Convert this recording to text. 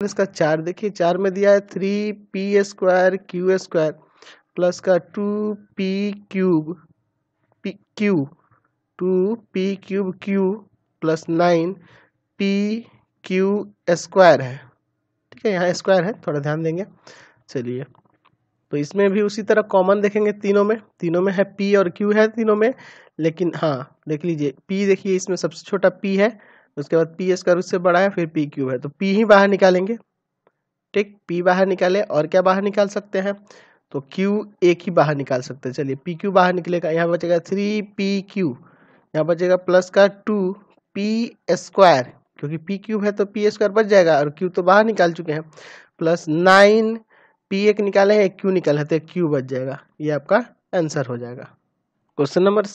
इसका चार, देखिए, चार में दिया है three P square Q square plus का two P cube P Q two P cube Q plus nine P Q square है। ठीक है, यहाँ स्क्वायर है, थोड़ा ध्यान देंगे। चलिए तो इसमें भी उसी तरह कॉमन देखेंगे तीनों में। तीनों में है पी और क्यू है तीनों में, लेकिन हाँ देख लीजिए पी देखिए, इसमें सबसे छोटा पी है। उसके बाद पी स्क्वायर उससे बड़ा है, फिर पी क्यू है। तो पी ही बाहर निकालेंगे। ठीक? पी बाहर निकाले और क्या बाहर निकाल सकते हैं? तो क्यू एक ही बाहर निकाल सकते हैं। चलिए पी क्यू बाहर निकलेगा। यहाँ बचेगा थ्री पी क्यू यहाँ बचेगा प्लस का टू पी स्क्वायर क्योंकि पी क्यूब है तो पी स्क्वायर बच जाएगा और क्यू तो बाहर निकाल चुके हैं। प्लस नाइन पी एक निकाले हैं, एक क्यू निकाले तो एक क्यू बच जाएगा। ये आपका आंसर हो जाएगा। Question number